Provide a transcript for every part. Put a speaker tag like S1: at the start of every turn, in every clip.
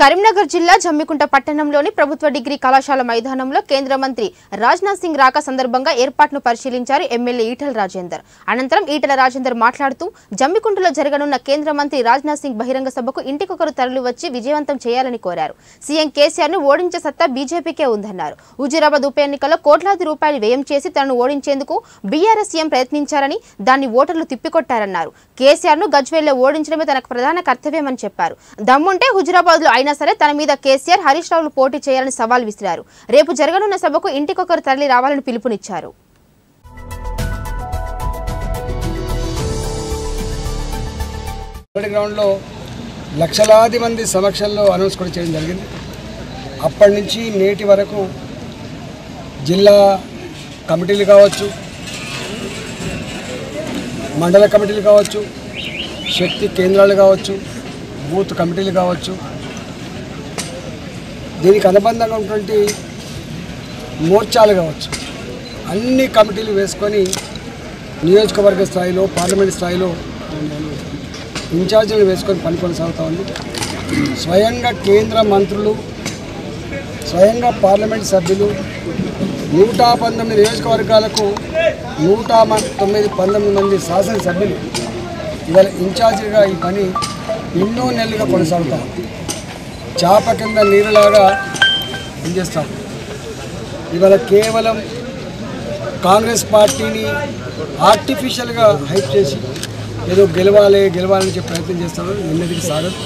S1: కరీంనగర్ జిల్లా జమ్మికుంట పట్టణంలోని ప్రభుత్వ డిగ్రీ కళాశాల మైదానంలో కేంద్ర మంత్రి రాజ్నాథ్ సింగ్ రాక సందర్భంగా ఏర్పాటును పరిశీలించారు ఎమ్మెల్యే ఈటల రాజేందర్. అనంతరం ఈటల రాజేందర్ మాట్లాడుతూ జమ్మికుంటలో జరగనున్న కేంద్ర మంత్రి రాజ్నాథ్ సింగ్ బహిరంగ సభకు ఇంటికొకరు తరలి వచ్చి విజయవంతం చేయాలని కోరారు. సీఎం కేసీఆర్ను ఓడించే సత్తా బీజేపీకే ఉందన్నారు. హుజీరాబాద్ ఉప ఎన్నికల్లో కోట్లాది రూపాయలు వ్యయం చేసి తనను ఓడించేందుకు బీఆర్ఎస్ సీఎం ప్రయత్నించారని దాన్ని ఓటర్లు తిప్పికొట్టారన్నారు. కేసీఆర్ను గజ్వేల్లో ఓడించడమే తనకు ప్రధాన కర్తవ్యమని చెప్పారు. దమ్ముంటే హుజురాబాద్లో అయినా సరే తన మీద కేసీఆర్ హరీష్ రావులు పోటీ చేయాలని సవాల్ విసిరారు. రేపు జరగనున్న సభకు ఇంటికొకరు తరలి రావాలని పిలుపునిచ్చారు.
S2: గ్రౌండ్లో లక్షలాది మంది సమక్షంలో అనౌన్స్ కూడా చేయడం జరిగింది. అప్పటి నుంచి నేటి వరకు జిల్లా కమిటీలు కావచ్చు మండల కమిటీలు కావచ్చు శక్తి కేంద్రాలు కావచ్చు బూత్ కమిటీలు కావచ్చు దీనికి అనుబంధంగా ఉన్నటువంటి మోర్చాలు కావచ్చు అన్ని కమిటీలు వేసుకొని నియోజకవర్గ స్థాయిలో పార్లమెంట్ స్థాయిలో ఇన్ఛార్జీలు వేసుకొని పని కొనసాగుతూ ఉంది. స్వయంగా కేంద్ర మంత్రులు స్వయంగా పార్లమెంట్ సభ్యులు నూట పంతొమ్మిది నియోజకవర్గాలకు నూట తొమ్మిది పంతొమ్మిది మంది శాసనసభ్యులు ఇవాళ ఇన్ఛార్జిగా ఈ పని ఎన్నో నెలలుగా కొనసాగుతాం చాప కింద నీరులాగా పనిచేస్తాం ఇవాళ కేవలం కాంగ్రెస్ పార్టీని ఆర్టిఫిషియల్గా హైప్ చేసి ఏదో గెలవాలి గెలవాలని చెప్పి ప్రయత్నం చేస్తాను. ఎన్నటికి సాగదు.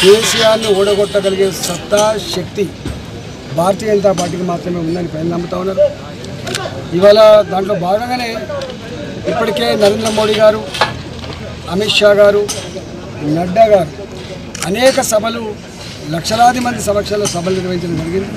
S2: కేసీఆర్ని ఓడగొట్టగలిగే సత్తా శక్తి భారతీయ జనతా పార్టీకి మాత్రమే ఉందని పైన నమ్ముతా ఉన్నారు. ఇవాళ దాంట్లో భాగంగానే ఇప్పటికే నరేంద్ర మోడీ గారు అమిత్ షా గారు నడ్డా గారు అనేక సభలు లక్షలాది మంది సమక్షంలో సభలు నిర్వహించడం జరిగింది.